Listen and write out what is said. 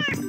Ah!